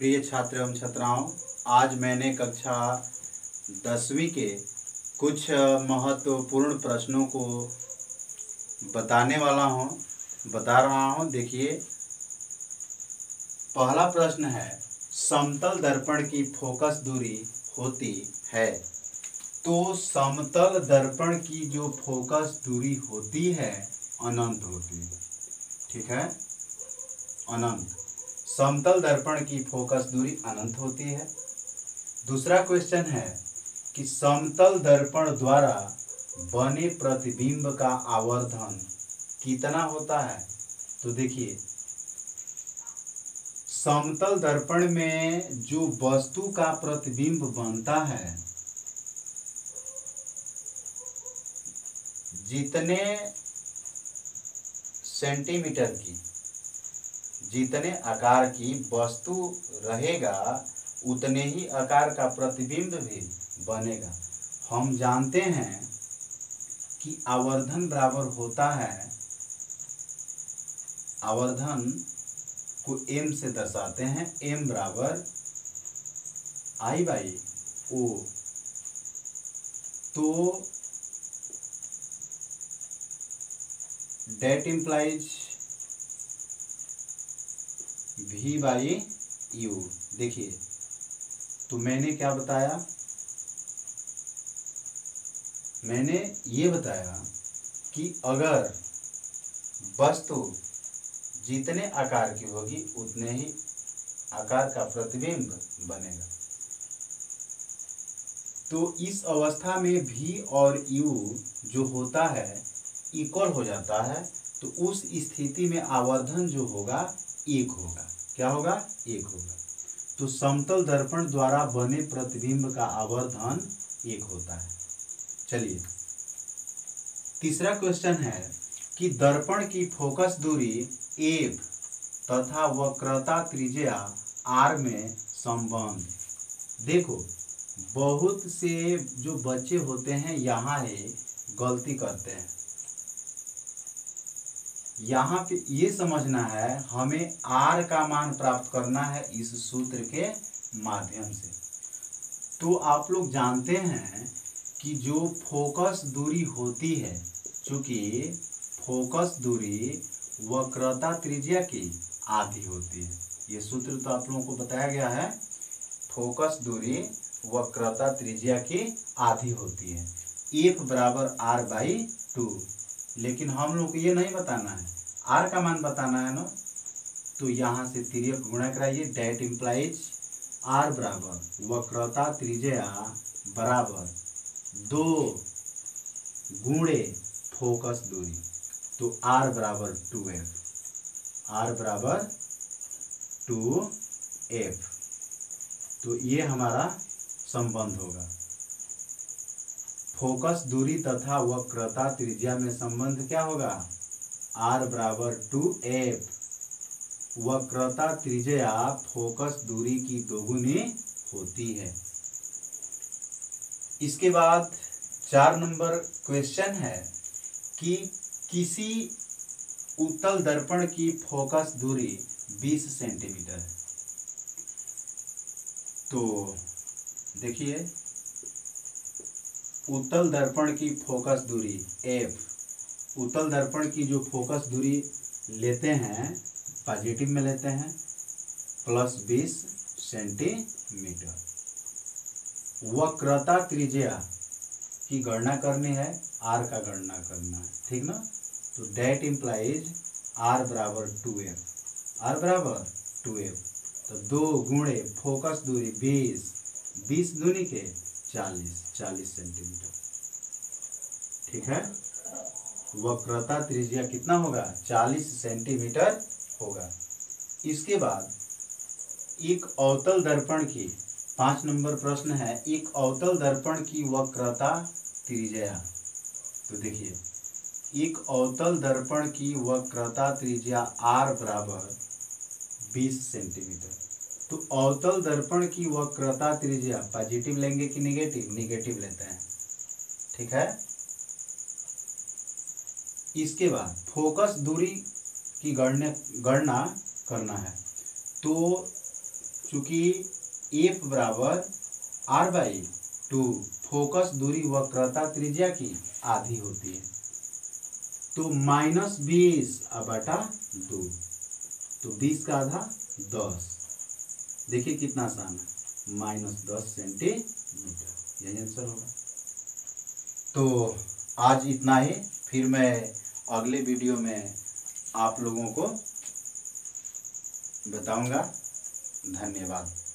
प्रिय छात्र एवं छात्राओं, आज मैंने कक्षा दसवीं के कुछ महत्वपूर्ण प्रश्नों को बताने वाला हूँ, बता रहा हूँ। देखिए, पहला प्रश्न है, समतल दर्पण की फोकस दूरी होती है तो समतल दर्पण की जो फोकस दूरी होती है, अनंत होती है। ठीक है? अनंत। समतल दर्पण की फोकस दूरी अनंत होती है। दूसरा क्वेश्चन है कि समतल दर्पण द्वारा बने प्रतिबिंब का आवर्धन कितना होता है? तो देखिए, समतल दर्पण में जो वस्तु का प्रतिबिंब बनता है, जितने सेंटीमीटर की जितने आकार की वस्तु रहेगा, उतने ही आकार का प्रतिबिंब भी बनेगा। हम जानते हैं कि आवर्धन बराबर होता है। आवर्धन को m से दर्शाते हैं, m बराबर आई बाई ओ तो that implies v by u देखिए तो मैंने क्या बताया? मैंने ये बताया कि अगर वस्तु जितने आकार की होगी, उतने ही आकार का प्रतिबिंब बनेगा। तो इस अवस्था में भी और यू जो होता है इक्वल हो जाता है तो उस स्थिति में आवर्धन जो होगा, एक होगा। क्या होगा? एक होगा। तो समतल दर्पण द्वारा बने प्रतिबिंब का आवर्धन एक होता है। चलिए। तीसरा क्वेश्चन है कि दर्पण की फोकस दूरी एफ़ तथा वक्रता त्रिज्या आर में संबंध। देखो, बहुत से जो बच्चे होते हैं, यहाँ ही, गलती करते हैं। यहाँ पे ये समझना है, हमें आर का मान प्राप्त करना है इस सूत्र के माध्यम से। तो आप लोग जानते हैं कि जो फोकस दूरी होती है, चूँकि फोकस दूरी वक्रता त्रिज्या की आधी होती है। ये सूत्र तो आप लोगों को बताया गया है, फोकस दूरी वक्रता त्रिज्या की आधी होती है। एफ़ बराबर आर बाई टू लेकिन हम लोग को ये नहीं बताना है। आर का मान बताना है ना? तो यहाँ से तिरक गुणा कराइए, डेट इम्प्लाइज आर बराबर, वक्रता त्रिज्या बराबर, दो गुणे फोकस दूरी तो आर बराबर टू एफ़ आर बराबर टू एफ़ तो ये हमारा संबंध होगा। फोकस, दूरी तथा वक्रता त्रिज्या में संबंध क्या होगा? आर बराबर टू एफ़ वक्रता त्रिज्या फोकस, दूरी की दोगुनी होती है। इसके बाद चार नंबर क्वेश्चन है कि किसी उत्तल दर्पण की फोकस दूरी 20 सेंटीमीटर है। तो देखिए उत्तल दर्पण की फोकस दूरी एफ़ उत्तल दर्पण की जो फोकस दूरी लेते हैं पॉजिटिव में लेते हैं प्लस बीस सेंटीमीटर वक्रता त्रिज्या की गणना करनी है आर का गणना करना है, ठीक ना? तो डेट इम्प्लाइज आर बराबर टू एफ़ आर बराबर टू एफ़ तो दो गुणे फोकस दूरी बीस बीस दूनी के चालीस चालीस सेंटीमीटर। ठीक है? वक्रता त्रिज्या कितना होगा? चालीस सेंटीमीटर होगा। इसके बाद एक अवतल दर्पण की, पाँच नंबर प्रश्न है, एक अवतल दर्पण की वक्रता त्रिज्या। तो देखिए, एक अवतल दर्पण की वक्रता त्रिज्या आर बराबर 20 सेंटीमीटर। तो अवतल दर्पण की वक्रता त्रिज्या पॉजिटिव लेंगे कि निगेटिव निगेटिव लेते हैं। ठीक है? इसके बाद फोकस दूरी की गणना गणना करना है। तो चूँकि एफ़ बराबर आर बाई टू फोकस दूरी वक्रता त्रिज्या की आधी होती है। तो माइनस बीस बटा दो। तो बीस का आधा दस। देखिए कितना आसान है। माइनस दस सेंटीमीटर। यही आंसर होगा। तो आज इतना ही। फिर मैं अगले वीडियो में आप लोगों को बताऊँगा। धन्यवाद।